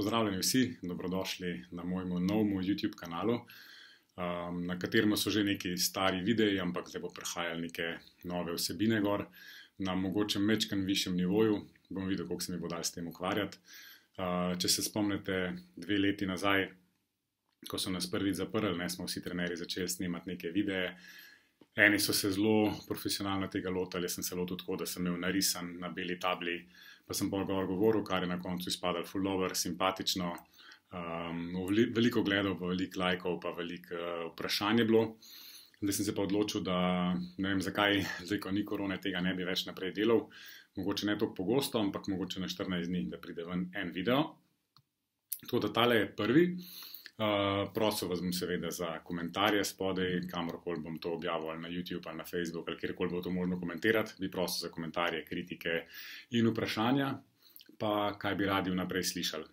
Pozdravljeni vsi, dobrodošli na mojem novem YouTube kanalu, um, na katerem so že neki stari videi, ampak zdaj bo prihajali neke nove vsebine gor na mogoče mečkem višjem nivoju. Bom videl, kako se mi bo dal s tem ukvarjati. Uh, če se spomnite, dve leti nazaj, ko so nas prvič zaprli, ne, smo vsi trenerji začeli snemati neke videe. Eni so se zelo profesionalno tega lotili, jaz sem se lotil tako, da sem imel narisan na beli tabli, pa sem pa govoril, kar je na koncu izpadalo, fullover, simpatično. Um, veliko gledal, pa veliko lajkov, pa veliko uh, vprašanj je bilo. Zdaj sem se pa odločil, da ne vem, zakaj, zdaj ko ni korone, tega ne bi več naprej delal. Mogoče ne tako pogosto, ampak mogoče na 14 dni, da pride ven en video. Tako da tale je prvi. Uh, prosil vas bom seveda za komentarje spodaj, kamorkoli bom to objavil na YouTube ali na Facebook ali kjerkoli bo to možno komentirati. Bi prosil za komentarje, kritike in vprašanja, pa kaj bi radi vnaprej slišali.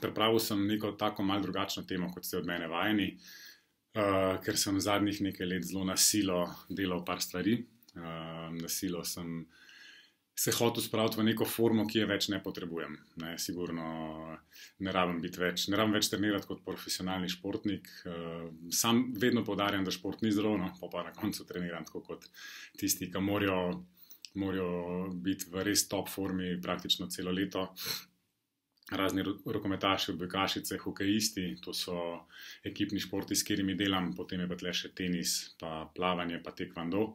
Pripravil sem neko tako mal drugačno temo, kot ste od mene vajeni, uh, ker sem zadnjih nekaj let zelo nasilo delal par stvari. Uh, nasilo sem se hotel spraviti v neko formo, ki je več ne potrebujem. Ne, sigurno ne rabim biti več, ne rabim več trenirati kot profesionalni športnik. Uh, sam vedno povdarjam, da šport ni zelo, no, pa, pa na koncu treniram tako kot tisti, ki morajo, morajo biti v res top formi praktično celo leto. Razni rokometaši, odbojkašice, hokejisti, to so ekipni športi, s katerimi delam, potem je pa tle še tenis, pa plavanje, pa tekvando.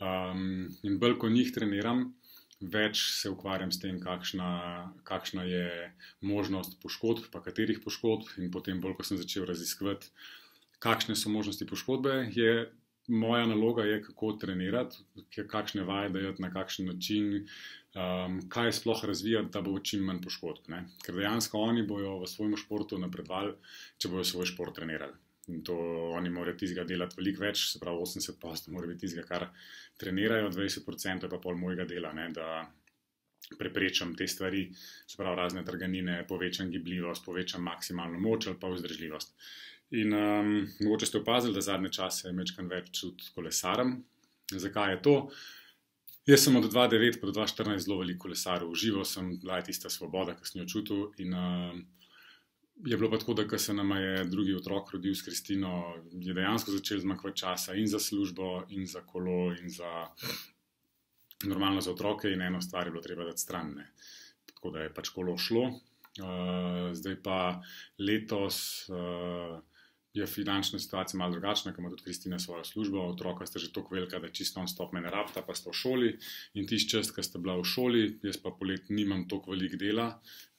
Um, in bolj, ko njih treniram, več se ukvarjam s tem, kakšna, kakšna je možnost poškodb, pa katerih poškodb, in potem, bolj ko sem začel raziskovati, kakšne so možnosti poškodbe, je moja naloga, je, kako trenirati, kakšne vaje dajati, na kakšen način, um, kaj sploh razvijati, da bo čim manj poškodb. Ne? Ker dejansko oni bojo v svojem športu napredovali, če bojo svoj šport trenirali. In to oni morajo tistega delati veliko več, se pravi 80% mora biti tistega, kar trenirajo, 20% pa pol mojega dela, ne, da preprečam te stvari, se pravi razne trganine, povečam gibljivost, povečam maksimalno moč ali pa vzdržljivost. In um, mogoče ste opazili, da zadnje čase mečkam več čut kolesarem. Zakaj je to? Jaz sem od 2009 do 2014 zelo veliko kolesaril, užival sem, bila je tista svoboda, ki sem jo čutil. In, uh, je bilo pa tako, da se nam je drugi otrok rodil s Kristino, je dejansko začel zmanjkati časa in za službo, in za kolo, in za normalno za otroke, in eno stvar je bilo treba dati stran. Ne. Tako da je pač kolo šlo. Uh, zdaj pa letos. Uh, je finančna situacija malo drugačna, ker ima tudi Kristina svojo službo, otroka sta že tako velika, da čisto non-stop me ne rabta, pa sta v šoli. In tisti čas, ki sta bila v šoli, jaz pa polet nimam toliko velik dela,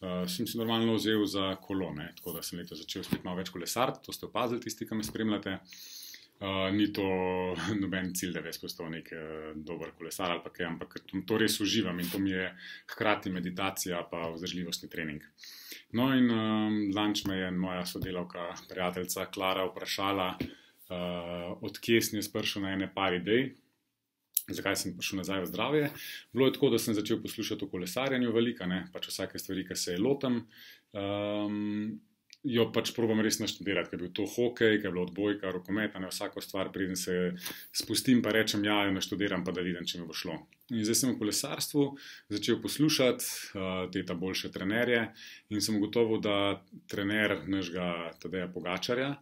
uh, sem si normalno vzel za kolone. Tako da sem leto začel spet malo več kolesariti, to ste opazili, tisti, ki me spremljate. Uh, ni to noben cilj, da bi postal nek uh, dober kolesar ali kaj, ampak to res uživam in to mi je hkrati meditacija, pa vzdržljivostni trening. No, in um, lanč me je moja sodelavka, prijateljica Klara, vprašala, uh, odkje sem jaz prišel na ene par idej, zakaj sem prišel nazaj v zdravje. Bilo je tako, da sem začel poslušati o kolesarjenju, velika, ne pač vsake stvari, ki se je lotem. Um, jo pač probujem res naštudirati, ker je bil to hokej, ker je bilo odbojka, rokomet, ne vsako stvar, preden se spustim in rečem, ja, jo naštudiram, pa da vidim, če mi bo šlo. In zdaj sem v kolesarstvu začel poslušati uh, te ta boljše trenerje in sem ugotovil, da trener našega Tadeja Pogačarja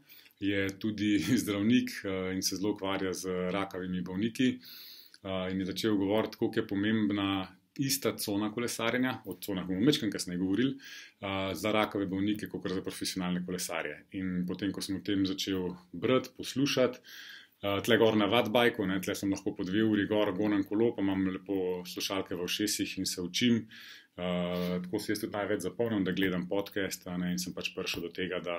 je tudi zdravnik uh, in se zelo ukvarja z rakavimi bolniki. Uh, in je začel govoriti, kako je pomembna ista cona kolesarjenja, od cona, kot bomo večkrat kasneje govorili, uh, za rakave bolnike, kot za profesionalne kolesarje. In potem, ko sem o tem začel brati, poslušati, uh, tle gor na vadbajku, tle sem lahko po dve uri gor, gonem kolo, pa imam lepo slušalke v ušesih in se učim. Uh, tako si jaz tudi največ zapomnim, da gledam podcast ne, in sem pač prišel do tega, da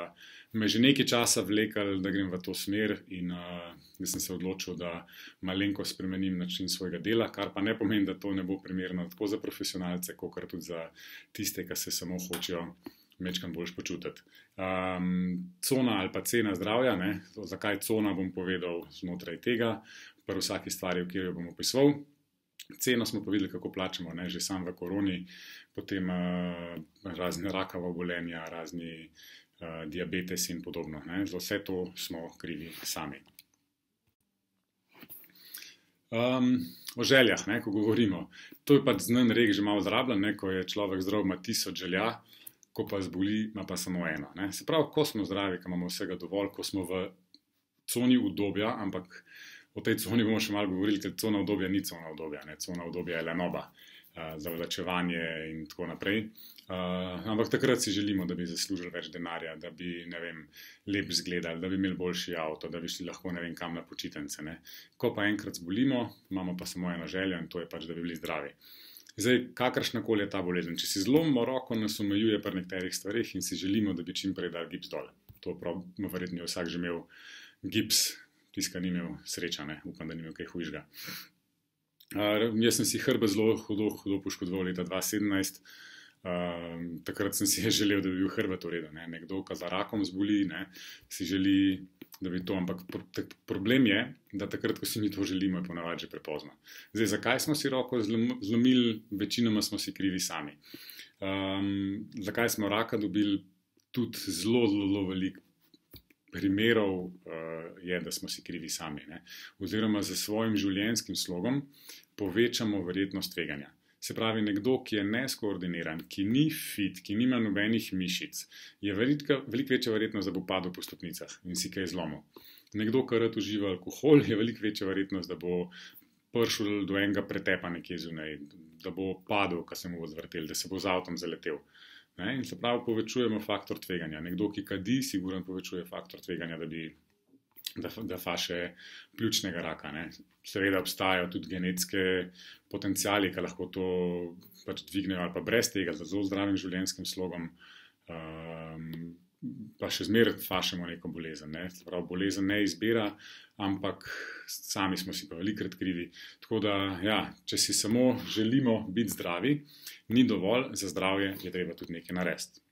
me že nekaj časa vlekel, da grem v to smer in uh, da sem se odločil, da malenko spremenim način svojega dela, kar pa ne pomeni, da to ne bo primerno tako za profesionalce, kot tudi za tiste, ki se samo hočejo mečkam boljš počutiti. Um, cona ali pa cena zdravja, ne, zakaj cona bom povedal znotraj tega, pri vsaki stvari, kateri jo bom opisoval. Ceno smo pa videli, kako plačemo, ne? že sam v koroni, potem uh, razne rakava obolenja, razni uh, diabetes in podobno. Ne? Za vse to smo krivi sami. Um, o željah, ne? ko govorimo. To je pač znan rek, že malo zrabljen, ko je človek zdrav, ima tisoč želja. Ko pa zboli, ima pa samo eno. Ne? Se pravi, ko smo zdravi, ko imamo vsega dovolj, ko smo v coni udobja, ampak o tej coni bomo še malo govorili, ker cona udobja ni cona udobja, ne? cona udobja je le noba. Uh, za vlačevanje, in tako naprej. Uh, ampak takrat si želimo, da bi zaslužili več denarja, da bi vem, lep izgledali, da bi imeli boljši avto, da bi šli lahko ne vem kam na počitnice. Ko pa enkrat zbolimo, imamo pa samo eno željo in to je pač, da bi bili zdravi. Zdaj, kakršna koli je ta bolezen, če si zlomimo roko, nas omejuje pri nekaterih stvarih in si želimo, da bi čim prej dal gips dol. To prav, verjetno je vsak že imel gips, tiska ni imel sreča, ne? upam, da ni imel kaj hujšega. Uh, jaz sem si hrbet zelo hudo, hudo poškodoval leta 2017. Uh, takrat sem si želel, da bi bil hrbet v redu. Ne? Nekdo, ki za rakom zboli, ne? si želi, da bi to. Ampak problem je, da takrat, ko si mi to želimo, je ponavadi že prepozno. Zdaj, zakaj smo si roko zlomili, večinoma smo si krivi sami. Um, zakaj smo raka dobili, tudi zelo, zelo, zelo veliko primerov uh, je, da smo si krivi sami. Ne? Oziroma, za svojim življenjskim slogom povečamo verjetnost tveganja. Se pravi, nekdo, ki je neskoordiniran, ki ni fit, ki nima nobenih mišic, je veliko velik večja verjetnost, da bo padel po stopnicah in si kaj zlomil. Nekdo, ki rad uživa alkohol, je veliko večja verjetnost, da bo prišel do enega pretepa nekje zunaj, da bo padel, kar se mu bo zvrtel, da se bo z avtom zaletel. Ne? In se pravi, povečujemo faktor tveganja. Nekdo, ki kadi, sigurno povečuje faktor tveganja, da bi. Da, da faše pljučnega raka. Ne. Seveda obstajajo tudi genetske potencijali, ki lahko to pač dvignejo, ali pa brez tega, z zelo zdravim življenjskim slogom, um, pa še zmeraj fašemo neko bolezen. Ne. Prav, bolezen ne izbira, ampak sami smo si pa velikrat krivi. Tako da, ja, če si samo želimo biti zdravi, ni dovolj, za zdravje je treba tudi nekaj narediti.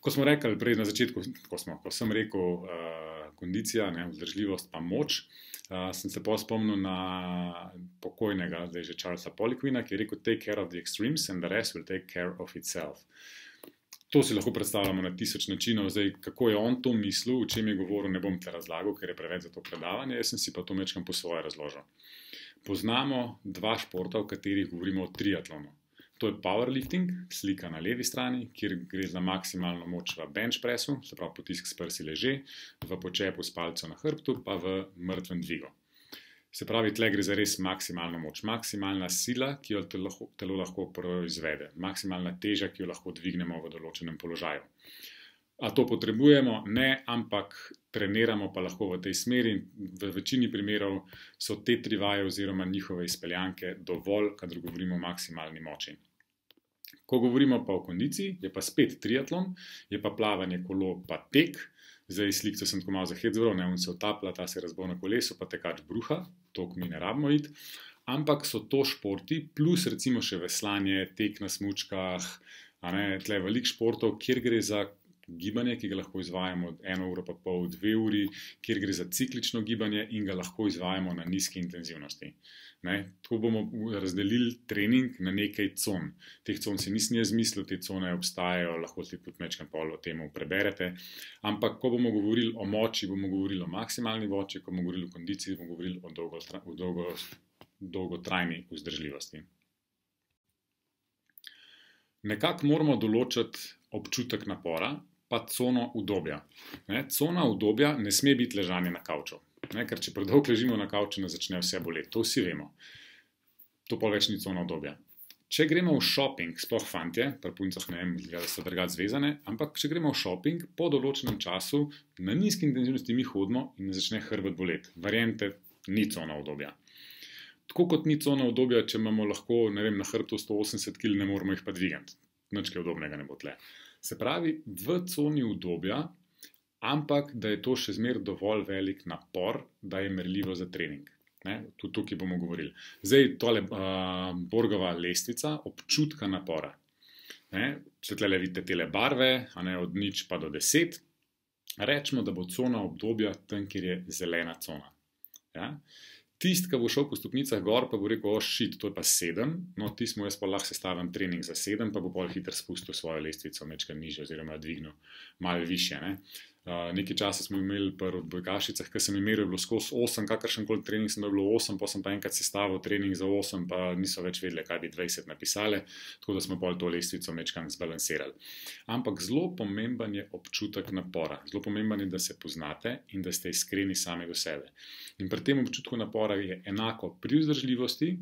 Ko smo rekli prej na začetku, ko, smo, ko sem rekel uh, kondicija, vzdržljivost, pa moč. Uh, sem se pa spomnil na pokojnega, zdaj že Charlesa Polikvina, ki je rekel: Take care of the extremes and the rest will take care of itself. To si lahko predstavljamo na tisoč načinov. Zdaj, kako je on to mislil, o čem je govoril, ne bom te razlagal, ker je preveč za to predavanje. Jaz sem si pa to mečkam po svoje razložil. Poznamo dva športa, v katerih govorimo o triatlonu. To je powerlifting, slika na levi strani, kjer gre za maksimalno moč v bench pressu, se pravi potisk s prsi leže, v počepu s palcem na hrbtu, pa v mrtvem dvigu. Se pravi, tle gre za res maksimalno moč, maksimalna sila, ki jo telo, telo lahko proizvede, maksimalna teža, ki jo lahko dvignemo v določenem položaju. A to potrebujemo? Ne, ampak treniramo pa lahko v tej smeri. V večini primerov so te tri vaje oziroma njihove izpeljanke dovolj, kadar govorimo o maksimalni moči. Ko govorimo pa o kondiciji, je pa spet triatlon, je pa plavanje, kolo, pa tek. Zdaj, slikce sem tako malo zahedzal, ne on se otaplja, ta se razbol na kolesu, pa tekač bruha, tok mi ne rabimo iti. Ampak so to športi, plus recimo še veslanje, tek na smočkah, tle je velik športov, kjer gre za gibanje, ki ga lahko izvajamo eno uro, pa pol, dve uri, kjer gre za ciklično gibanje in ga lahko izvajamo na nizki intenzivnosti. Ne? Tako bomo razdelili trening na nekaj con. Teh con si nisem jaz zmislil, te cone obstajajo, lahko si tudi večkrat polo o tem preberete. Ampak, ko bomo govorili o moči, bomo govorili o maksimalni moči, ko bomo govorili o kondiciji, bomo govorili o dolgotrajni dolgo, dolgo vzdržljivosti. Nekako moramo določiti občutek napora, pa cono udobja. Ne, cona udobja ne sme biti ležanje na kavču, ne, ker če predolgo ležimo na kavču, ne začne vse boleti. To vsi vemo. To pa več ni cona udobja. Če gremo v šoping, sploh fantje, pri puncah ne vem, da so drugače zvezane, ampak če gremo v šoping, po določenem času na nizki intenzivnosti mi hodimo in ne začne hrbet boleti. Variante, ni cona udobja. Tako kot ni cona udobja, če imamo lahko vem, na hrbtu 180 kg, ne moremo jih pa dvigati. Nič kaj udobnega ne bo tle. Se pravi, v coni udobja, ampak da je to še zmeraj dovolj velik napor, da je merljivo za trening. Ne, tudi tukaj bomo govorili. Zdaj, tole uh, Borgova lestvica občutka napora. Ne, če tle vidite te barve, ne, od nič pa do deset, rečemo, da bo cona obdobja tam, kjer je zelena cona. Ja? Tisti, ki bo šel po stopnicah gor, pa bo rekel: ošit, to je pa sedem, no, ti smo jaz pa lahko sestavim trening za sedem, pa bo bolj hitro spustil svojo lestvico, mečkaj nižjo, oziroma dvignil malo više. Ne? Nekaj časa smo imeli pri odbojkašicah, ki sem imel, je bilo skozi 8, kakršen koli trening, sem bilo 8, pa sem pa enkrat sestavil trening za 8, pa niso več vedeli, kaj bi 20 napisali, tako da smo pol to lestvico mečkam zbalansirali. Ampak zelo pomemben je občutek napora, zelo pomemben je, da se poznate in da ste iskreni sami do sebe. In pri tem občutku napora je enako pri vzdržljivosti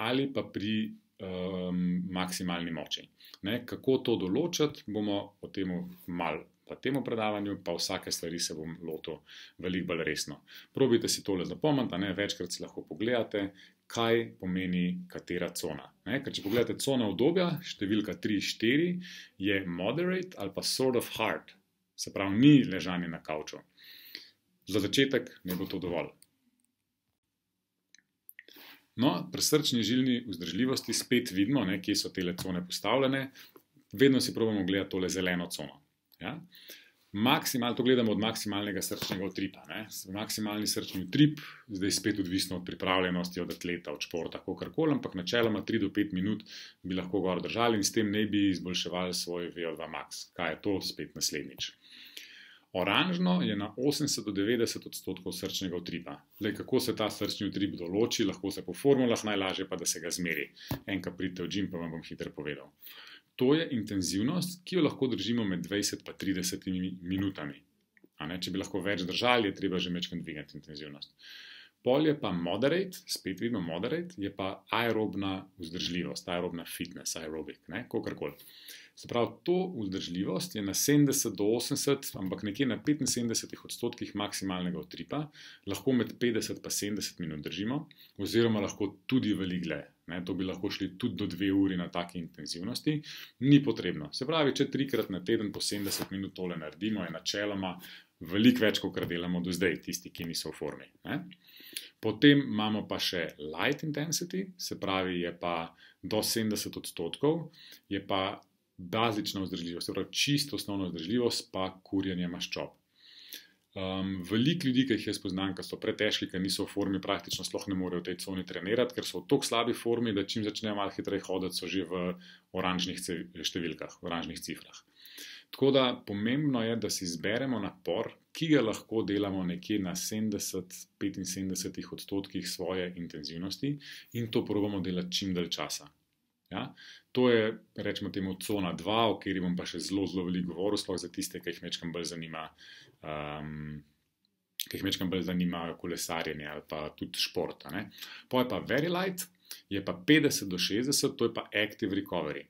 ali pa pri um, maksimalni moči. Ne, kako to določiti, bomo o tem malo pa temu predavanju, pa vsake stvari se bom lotil veliko bolj resno. Probite si tole zapomniti, ne večkrat si lahko pogledate, kaj pomeni katera cona. Ne, ker če pogledate cona obdobja, številka 3-4 je moderate ali pa sort of hard, se pravi, ni ležanje na kavču. Za začetek ne bo to dovolj. No, pri srčni žilni vzdržljivosti spet vidimo, ne, kje so te cone postavljene. Vedno si pravimo gledati tole zeleno cono. Ja? Maksimal, to gledamo od maksimalnega srčnega utripa. Maksimalni srčni utrip, zdaj spet odvisno od pripravljenosti, od atleta, od športa, kako koli, ampak načeloma 3 do 5 minut bi lahko gor držali in s tem ne bi izboljševali svoj VO2 max. Kaj je to, spet naslednjič. Oranžno je na 80 do 90 odstotkov srčnega utripa. Le kako se ta srčni utrip določi, lahko se po formulah najlažje pa da se ga zmeri. Enkrat pridete v džim, pa vam bom hitro povedal. To je intenzivnost, ki jo lahko držimo med 20 in 30 minutami. Če bi lahko več držali, je treba že večkrat dvigati intenzivnost. Pol je pa moderate, spet vidimo moderate, je pa aerobna vzdržljivost, aerobna fitness, aerobik, kako koli. Se pravi, to vzdržljivost je na 70 do 80, ampak nekje na 75 odstotkih maksimalnega utripa, lahko med 50 in 70 minut držimo, oziroma lahko tudi veliko dlje. To bi lahko šli tudi do 2 uri na taki intenzivnosti, ni potrebno. Se pravi, če trikrat na teden po 70 minut tole naredimo, je načeloma veliko več, kot delamo do zdaj, tisti, ki niso v formi. Ne? Potem imamo pa še light intensity, se pravi, je pa do 70 odstotkov, je pa bazična vzdržljivost, se pravi čisto osnovna vzdržljivost, pa kurjenje maščob. Um, veliko ljudi, ki jih jaz poznam, ki so pretežki, ki niso v formi, praktično sploh ne morejo v tej coni trenirati, ker so v tako slabi formi, da čim začnejo malo hitreje hoditi, so že v oranžnih številkah, v oranžnih cifrah. Tako da pomembno je, da si izberemo napor, ki ga lahko delamo nekje na 70-75 odstotkih svoje intenzivnosti in to probamo delati čim dalj časa. Ja? To je, rečemo, temu cona 2, o kateri bom pa še zelo, zelo veliko govoril, sploh za tiste, ki jih mečkam bolj zanima. Um, Ki jih mečkam bolj zanima, kolesarjenje ali pa tudi šport. Poje pa very light, je pa 50 do 60, to je pa active recovery.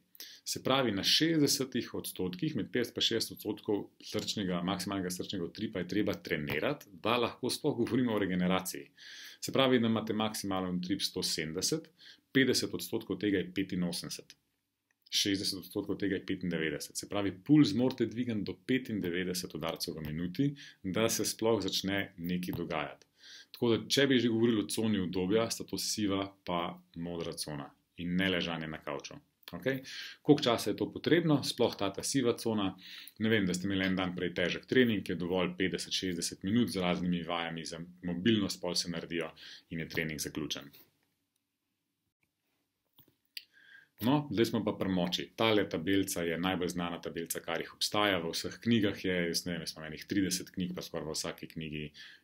Se pravi, na 60 odstotkih, med 50 in 60 odstotkov srčnega, maksimalnega srčnega utripa je treba trenirati, da lahko sploh govorimo o regeneraciji. Se pravi, da imate maksimalen utrip 170, 50 odstotkov tega je 85, 60 odstotkov tega je 95. Se pravi, puls morate dvigati do 95 udarcev v minuti, da se sploh začne nekaj dogajati. Tako da, če bi že govorili o coni obdobja, sta to siva pa modra cona in ne ležanje na kavču. Okay? Koliko časa je to potrebno, sploh ta, ta siva cona? Ne vem, da ste imeli en dan prej težek trening, je dovolj 50-60 minut z raznimi vajami za mobilnost, pol se naredijo in je trening zaključen. No, zdaj smo pa pri moči. Tale tabelica je najbolj znana tabelica, kar jih obstaja v vseh knjigah. Je, jaz ne vem, smo imeli 30 knjig, pa skoraj v vsaki knjigi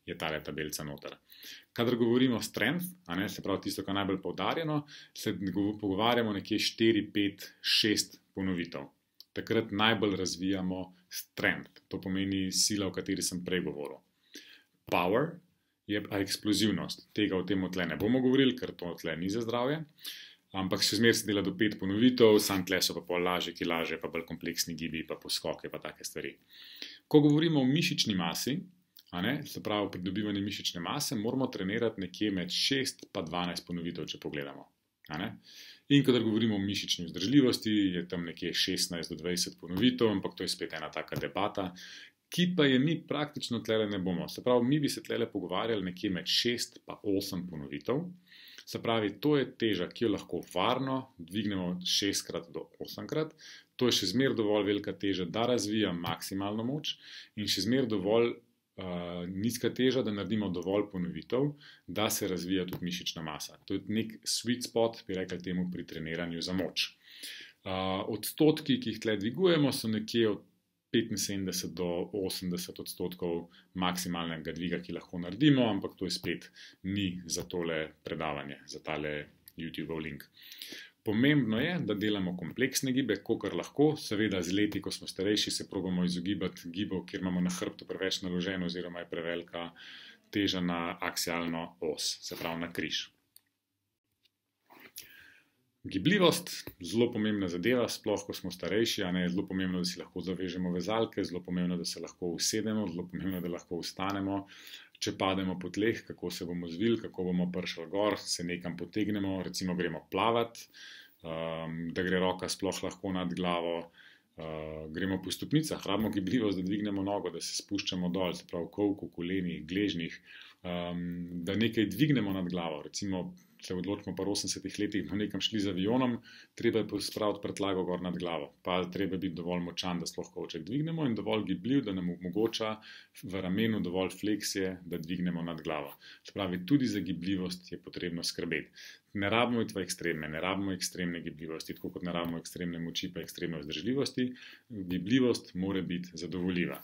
je tale tabelica noter. Kadar govorimo o strength, a ne se pravi tisto, kar je najbolj poudarjeno, se pogovarjamo nekje 4, 5, 6 ponovitev. Takrat najbolj razvijamo strength, to pomeni sila, o kateri sem prej govoril. Power je pa eksplozivnost. Tega o tem tle ne bomo govorili, ker to tle ni za zdravje ampak še zmeraj se dela do pet ponovitev, sam tle so pa pol lažje, ki lažje, pa bolj kompleksni gibi, pa poskoke, pa take stvari. Ko govorimo o mišični masi, ne, se pravi pridobivanje mišične mase, moramo trenirati nekje med 6 in 12 ponovitev, če pogledamo. In kadar govorimo o mišični vzdržljivosti, je tam nekje 16 do 20 ponovitev, ampak to je spet ena taka debata. Ki pa je mi praktično tle ne bomo. Se pravi, mi bi se tle pogovarjali nekje med 6 in 8 ponovitev, Se pravi, to je teža, ki jo lahko varno dvignemo 6krat do 8krat. To je še zmeraj dovolj velika teža, da razvija maksimalno moč, in še zmeraj dovolj uh, nizka teža, da naredimo dovolj ponovitev, da se razvija tudi mišična masa. To je nek sweet spot, bi rekli temu, pri treniranju za moč. Uh, odstotki, ki jih tle dvigujemo, so nekje od 75 do 80 odstotkov maksimalnega dviga, ki lahko naredimo, ampak to je spet ni za tole predavanje, za tale YouTube link. Pomembno je, da delamo kompleksne gibe, kolikor lahko, seveda z leti, ko smo starejši, se probujemo izogibati gibov, kjer imamo na hrbtu preveč naloženo, oziroma je prevelika teža na aksialno os, se pravi na križ. Gibljivost zelo pomembna zadeva, sploh ko smo starejši. Je zelo pomembno, da si lahko zavežemo vezalke, zelo pomembno, da se lahko usedemo, zelo pomembno, da lahko ustanemo. Če pademo po tleh, kako se bomo zvili, kako bomo prišli gor, se nekam potegnemo, recimo gremo plavati, um, da gre roka sploh lahko nad glavo. Uh, gremo po stopnicah, rabimo gibljivost, da dvignemo nogo, da se spuščamo dol, se pravi, kovku, koleni, gležnjih, um, da nekaj dvignemo nad glavo. Recimo, se odločimo po 80 letih, da bomo nekam šli z avionom, treba je spraviti pretlago gor nad glavo. Pa treba biti dovolj močan, da sploh koček dvignemo in dovolj gibljiv, da nam omogoča v ramenu dovolj fleksije, da dvignemo nad glavo. Se pravi, tudi za gibljivost je potrebno skrbeti. Ne rabimo iti v ekstreme, ne rabimo ekstremne gibljivosti, tako kot ne rabimo ekstremne moči, pa ekstremne vzdržljivosti. Gibljivost mora biti zadovoljiva.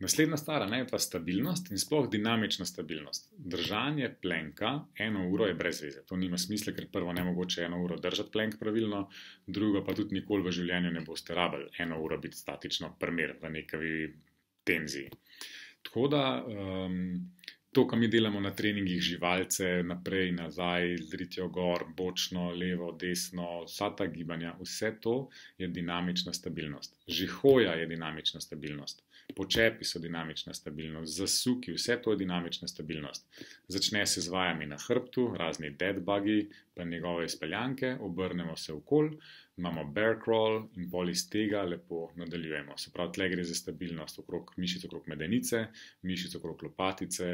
Naslednja stvar je pa stabilnost in sploh dinamična stabilnost. Držanje plenka eno uro je brez veze. To nima smisla, ker prvo ne mogoče eno uro držati plenk pravilno, drugo pa tudi nikoli v življenju ne boste rabili eno uro biti statično primer v neki tenziji. Tako da um, to, kar mi delamo na treningih, živalce, naprej, nazaj, zritijo gor, bočno, levo, desno, vsa ta gibanja, vse to je dinamična stabilnost. Že hoja je dinamična stabilnost počepi so dinamična stabilnost, zasuki, vse to je dinamična stabilnost. Začne se z vajami na hrbtu, razni dead bugi, pa njegove izpeljanke, obrnemo se okol, imamo bear crawl in pol iz tega lepo nadaljujemo. Se pravi, tle gre za stabilnost okrog mišic, okrog medenice, mišic okrog lopatice,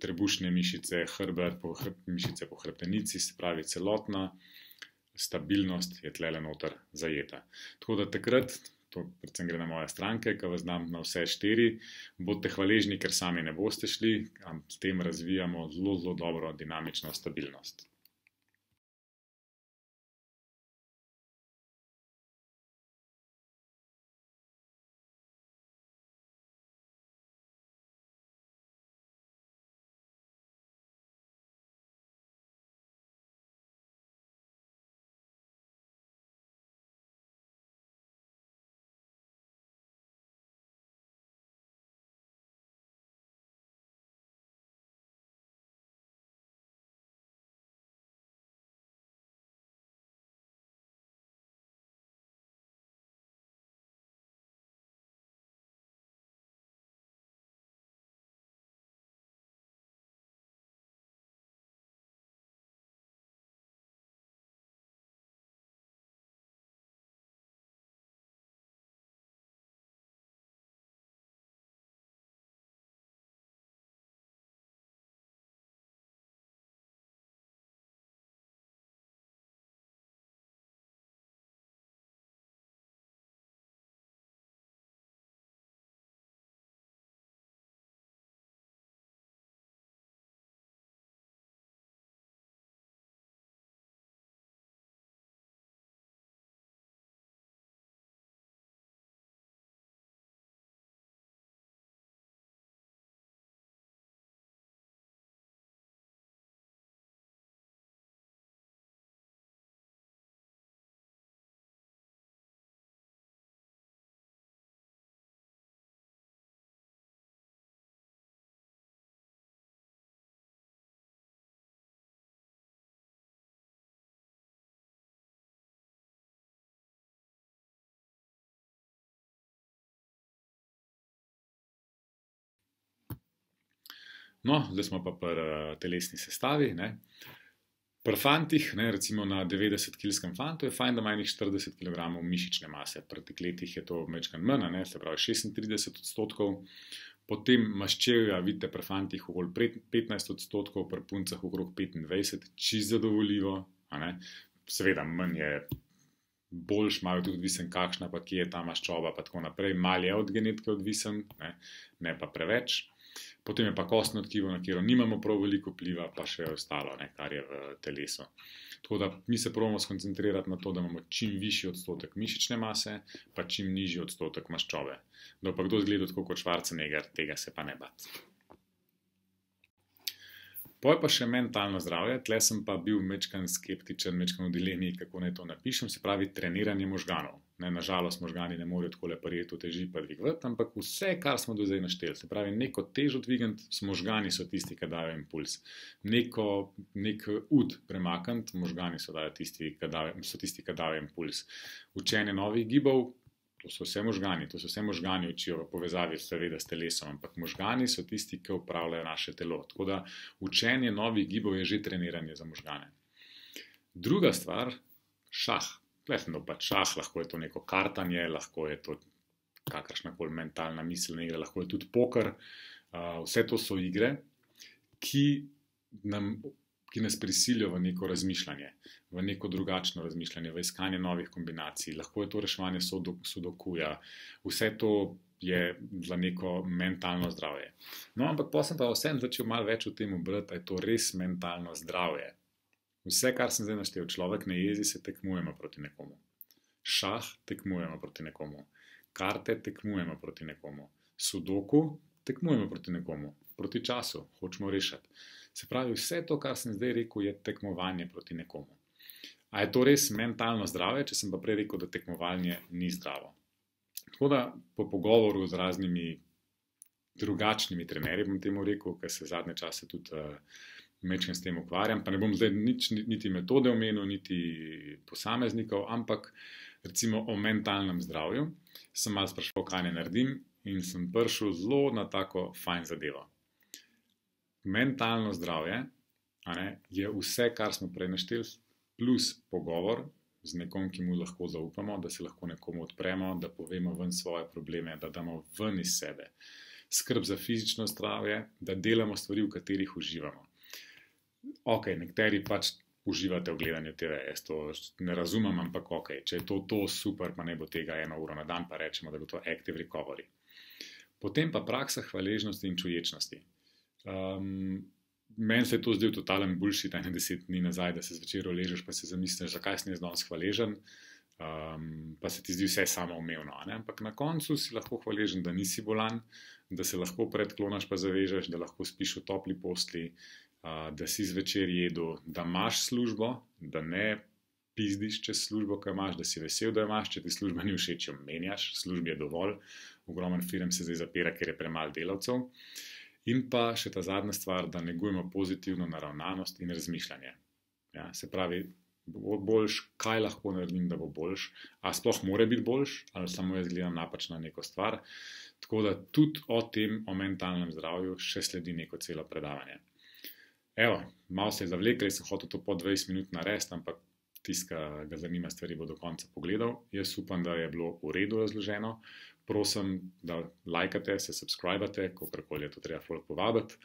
trebušne mišice, hrbet, po hrb, mišice po hrbtenici, se pravi celotna. stabilnost je tle noter zajeta. Tako da takrat, to predvsem gre na moje stranke, ki vas znam na vse štiri, bodite hvaležni, ker sami ne boste šli, s tem razvijamo zelo, zelo dobro dinamično stabilnost. No, zdaj smo pa pri uh, telesni sestavi. Ne. Pri fantih, ne, recimo na 90-kilskem fantu, je fajn, da ima 40 kg mišične mase, pri dekletih je to večkrat ne, se pravi 36 odstotkov. Potem maščevja, vidite, pri fantih okoli 15 odstotkov, pri puncah okrog 25, čisto zadovoljivo. Seveda, manj je, boljš, malo tudi odvisen, kakšna pa je ta maščoba, pa tako naprej. Mal je od genetike odvisen, ne, ne pa preveč potem je pa kostno tkivo, na katero nimamo prav veliko vpliva, pa še ostalo, ne, kar je v telesu. Tako da mi se pravimo skoncentrirati na to, da imamo čim višji odstotek mišične mase, pa čim nižji odstotek maščobe. Da pa kdo zgleda kot Schwarzenegger, tega se pa ne bati. Poj pa še mentalno zdravje, tle sem pa bil mečkan skeptičen, mečkan v dilemi, kako naj to napišem, se pravi treniranje možganov. Nažalost, možgani ne morejo tako lepo prijeti v teži pa dvigovati, ampak vse, kar smo do zdaj našteli, se pravi neko težo dvigant, možgani so tisti, ki dajo impuls. Neko, nek ud premakant, možgani so, tisti, dajo, so tisti, ki dajo impuls. Učenje novih gibov, To so vse možgani, to so vse možgani učijo v povezavi seveda, s telesom, ampak možgani so tisti, ki upravljajo naše telo. Tako da učenje novih gibov je že treniranje za možgane. Druga stvar, šah. Plesno pa šah, lahko je to neko kartanje, lahko je to kakršna koli mentalna miselna igra, lahko je tudi poker. Vse to so igre, ki nam ki nas prisilijo v neko razmišljanje, v neko drugačno razmišljanje, v iskanje novih kombinacij, lahko je to reševanje sudokuja, vse to je za neko mentalno zdravje. No, ampak pa sem pa vsem začel malo več o tem brati, da je to res mentalno zdravje. Vse, kar sem zdaj naštel, človek na jezi se tekmujemo proti nekomu. Šah tekmujemo proti nekomu, karte tekmujemo proti nekomu, sudoku tekmujemo proti nekomu, proti času, hočemo rešiti. Se pravi, vse to, kar sem zdaj rekel, je tekmovanje proti nekomu. A je to res mentalno zdravo, če sem pa prej rekel, da tekmovanje ni zdravo? Tako da po pogovoru z raznimi drugačnimi trenerji, bom temu rekel, ker se zadnje čase tudi uh, mečem s tem ukvarjam, pa ne bom zdaj nič, niti metode omenil, niti posameznikov, ampak recimo o mentalnem zdravju, sem malo sprašval, kaj ne naredim in sem prišel zelo na tako fajn zadevo mentalno zdravje ne, je vse, kar smo prej našteli, plus pogovor z nekom, ki mu lahko zaupamo, da se lahko nekomu odpremo, da povemo ven svoje probleme, da damo ven iz sebe. Skrb za fizično zdravje, da delamo stvari, v katerih uživamo. Ok, nekateri pač uživate v gledanju TV. Jaz to ne razumem, ampak ok, če je to, to super, pa ne bo tega eno uro na dan, pa rečemo, da bo to active recovery. Potem pa praksa hvaležnosti in čuječnosti. Um, Meni se je to zdel totalen boljši, da ne deset dni nazaj, da se zvečer ležeš, pa se zamisliš, zakaj si danes hvaležen, um, pa se ti zdi vse samo umevno. Ampak na koncu si lahko hvaležen, da nisi bolan, da se lahko predklonaš, pa zavežeš, da lahko spiš v topli postli, da si zvečer jedel, da imaš službo, da ne pizdiš čez službo, ki imaš, da si vesel, da imaš, če ti služba ni všeč, jo menjaš, službi je dovolj, ogromen firm se zdaj zapira, ker je premalo delavcev. In pa še ta zadnja stvar, da negujemo pozitivno naravnanost in razmišljanje. Ja, se pravi, boljš, kaj lahko naredim, da bo boljš, a sploh more biti boljš, ali samo jaz gledam napačno neko stvar. Tako da tudi o tem, o mentalnem zdravju, še sledi neko celo predavanje. Evo, malo se je zavlekel, sem hotel to po 20 minut narediti, ampak tiska, ga zanima stvari, bo do konca pogledal. Jaz upam, da je bilo v redu razloženo. Prosim, da лаjkate, se subskrbite, kakorkoli je to treba folk povabiti.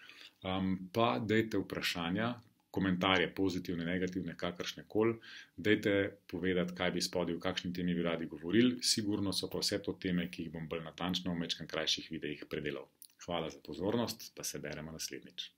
Um, pa dajte vprašanja, komentarje, pozitivne, negativne, kakršne koli. Dajte povedati, kaj bi spodil, kakšni temi bi radi govorili. Sigurno so pa vse to teme, ki jih bom bolj natančno v mečkam krajših videih predelal. Hvala za pozornost, pa se beremo naslednjič.